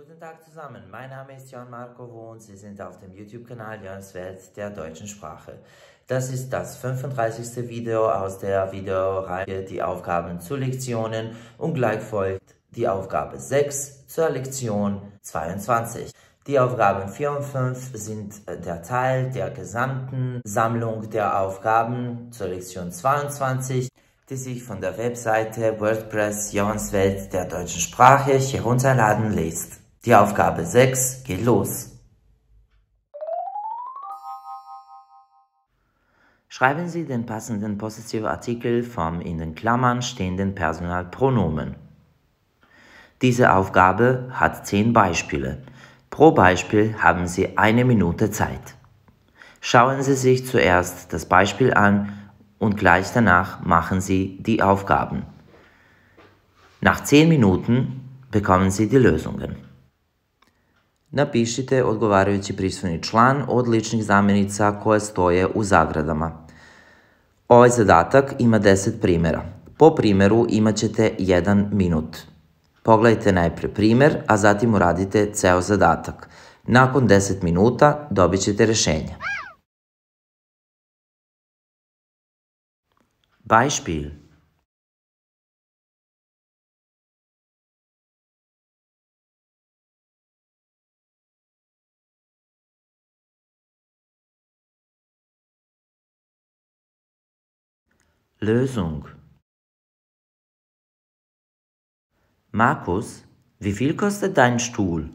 Guten Tag zusammen, mein Name ist Jan Marco und Sie sind auf dem YouTube-Kanal Jans Welt der deutschen Sprache. Das ist das 35. Video aus der Videoreihe Die Aufgaben zu Lektionen und gleich folgt die Aufgabe 6 zur Lektion 22. Die Aufgaben 4 und 5 sind der Teil der gesamten Sammlung der Aufgaben zur Lektion 22 die sich von der Webseite WordPress Jans Welt der deutschen Sprache herunterladen lässt. Die Aufgabe 6 geht los. Schreiben Sie den passenden Possessivartikel vom in den Klammern stehenden Personalpronomen. Diese Aufgabe hat zehn Beispiele. Pro Beispiel haben Sie eine Minute Zeit. Schauen Sie sich zuerst das Beispiel an und gleich danach machen Sie die Aufgaben. Nach zehn Minuten bekommen Sie die Lösungen. Napišite odgovarajući prisvojni član od ličnih zamjenica koje stoje u zagradama. Ovaj zadatak ima 10 primjera. Po primjeru imat ćete 1 minut. Pogledajte najpre primer, a zatim uradite ceo zadatak. Nakon 10 minuta dobit ćete rešenje. Beispiel Lösung Markus, wie viel kostet dein Stuhl?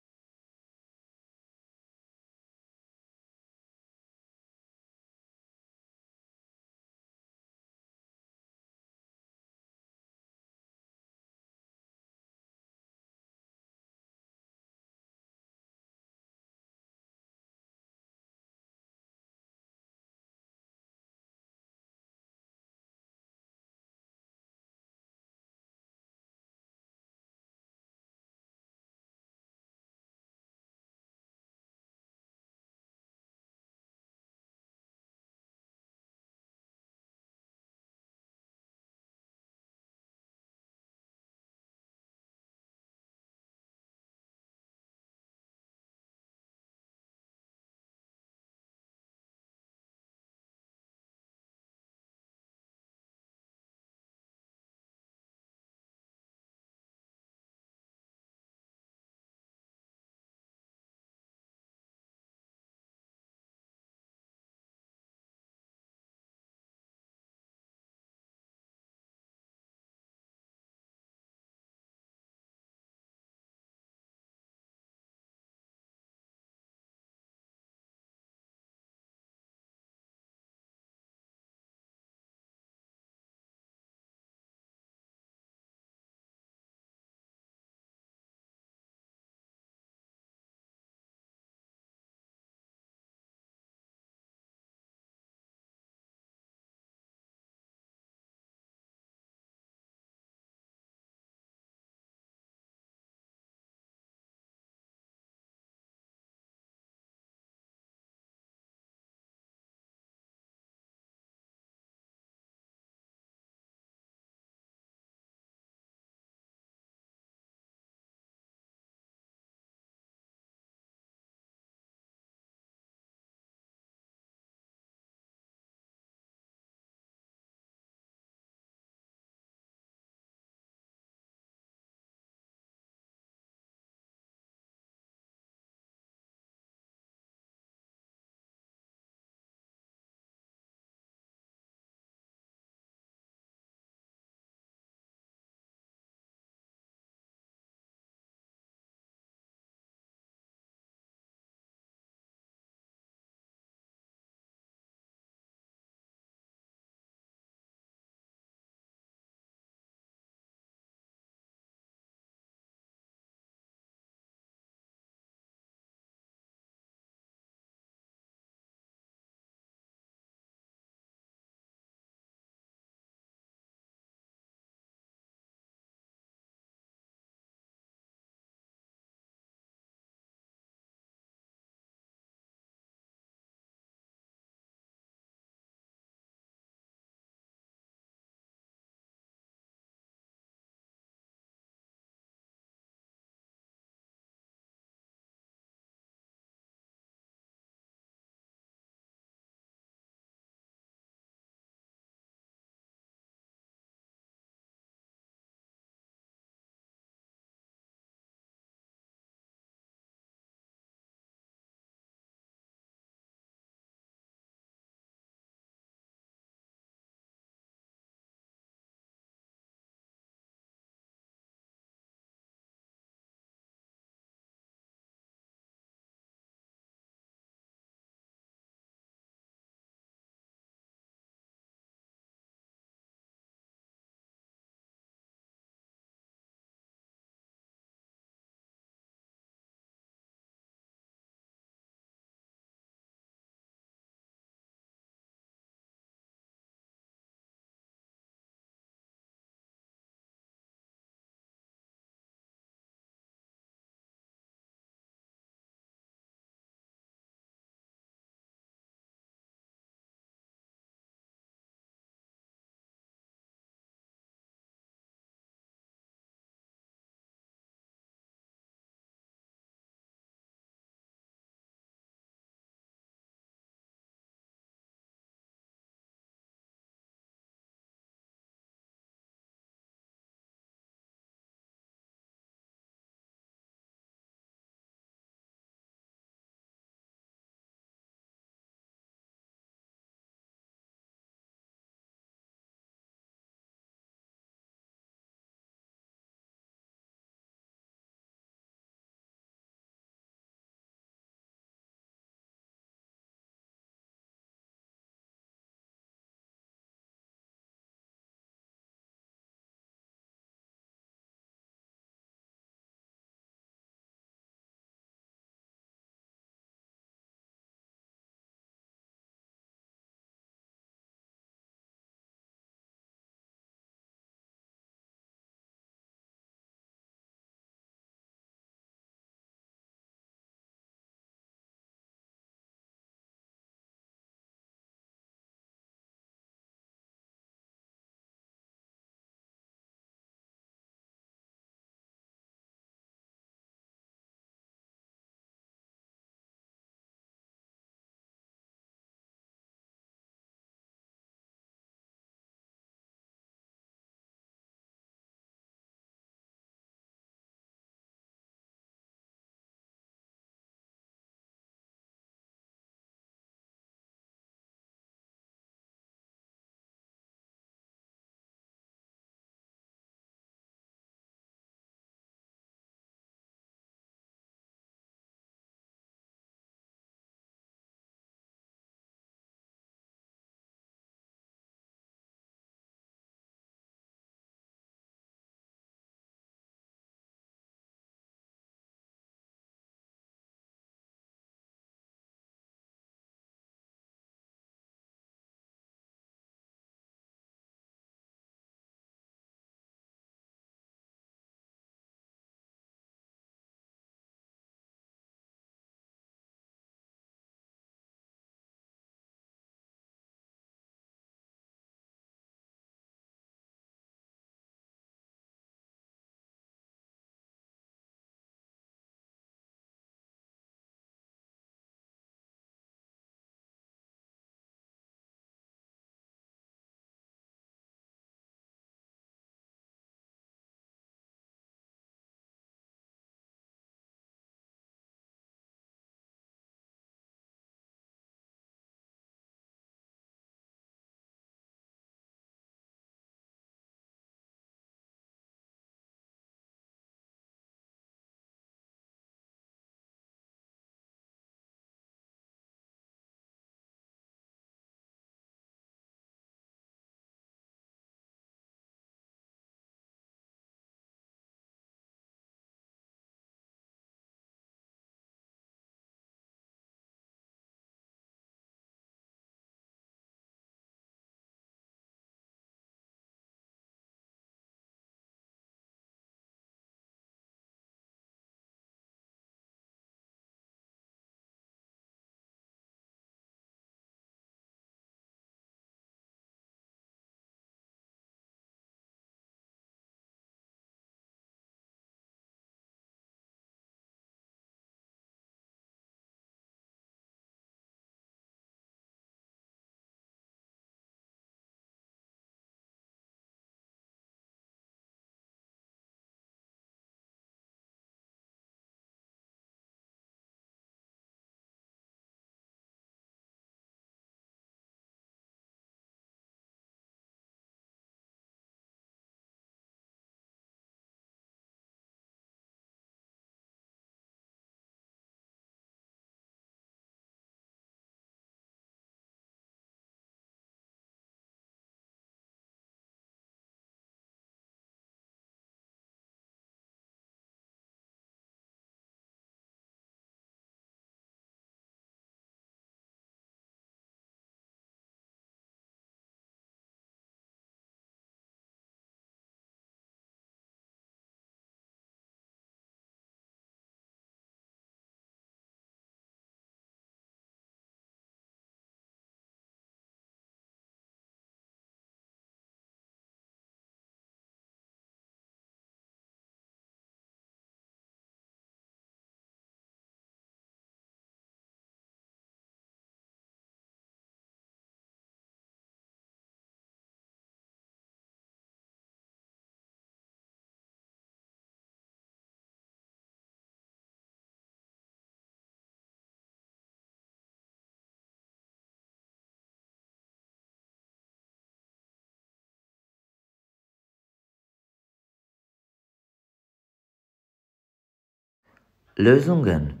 Lösungen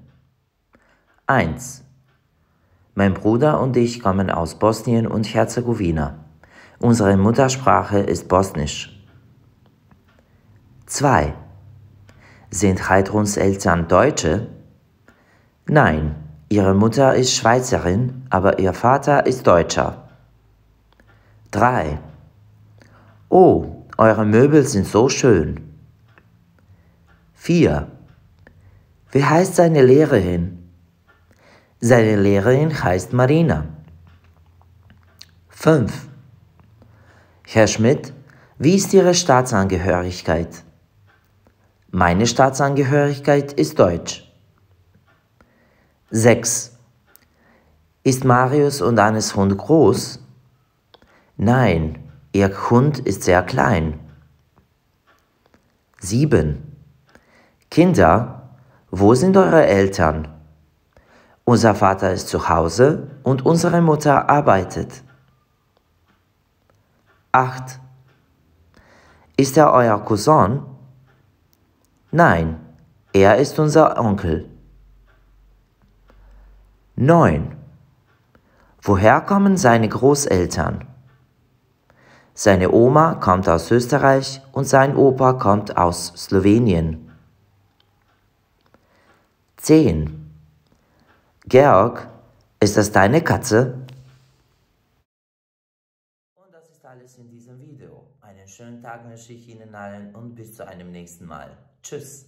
1. Mein Bruder und ich kommen aus Bosnien und Herzegowina. Unsere Muttersprache ist Bosnisch. 2. Sind Heidruns Eltern Deutsche? Nein, ihre Mutter ist Schweizerin, aber ihr Vater ist Deutscher. 3. Oh, eure Möbel sind so schön. 4. Wie heißt seine Lehrerin? Seine Lehrerin heißt Marina. 5. Herr Schmidt, wie ist Ihre Staatsangehörigkeit? Meine Staatsangehörigkeit ist Deutsch. 6. Ist Marius und Annes Hund groß? Nein, ihr Hund ist sehr klein. 7. Kinder, wo sind eure Eltern? Unser Vater ist zu Hause und unsere Mutter arbeitet. 8. Ist er euer Cousin? Nein, er ist unser Onkel. 9. Woher kommen seine Großeltern? Seine Oma kommt aus Österreich und sein Opa kommt aus Slowenien. 10. Georg, ist das deine Katze? Und das ist alles in diesem Video. Einen schönen Tag wünsche ich Ihnen allen und bis zu einem nächsten Mal. Tschüss.